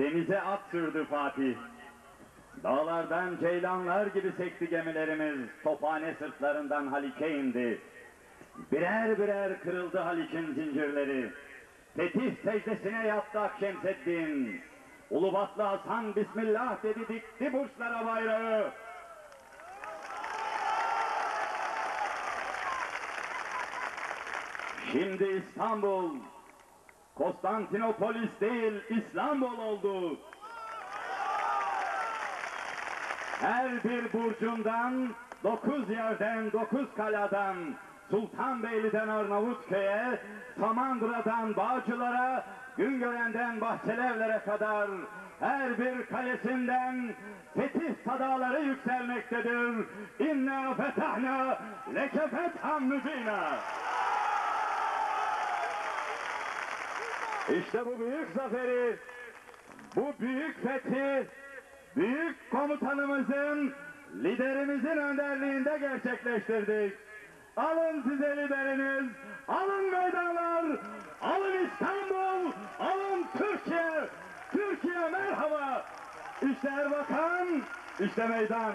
Denize at sürdü Fatih. Dağlardan ceylanlar gibi sekti gemilerimiz. Tophane sırtlarından Haliç'e indi. Birer birer kırıldı Haliç'in zincirleri. Fetih secdesine yattı Akşemseddin. Ulubatlı Hasan Bismillah dedi dikti burçlara bayrağı. Şimdi İstanbul, Konstantinopolis değil İstanbul oldu. Her bir burcundan, dokuz yerden, dokuz kaladan, Sultanbeyli'den Arnavutköy'e, Samandıra'dan Bağcılar'a, Güngören'den Bahçelievler'e kadar her bir kalesinden fetih sadaları yükselmektedir. İnna fetahna leke fethan mübina. İşte bu büyük zaferi, bu büyük fethi, büyük komutanımızın, liderimizin önderliğinde gerçekleştirdik. Alın size lideriniz, alın meydanlar, alın İstanbul, alın Türkiye, Türkiye merhaba. İşte Erbakan, işte meydan.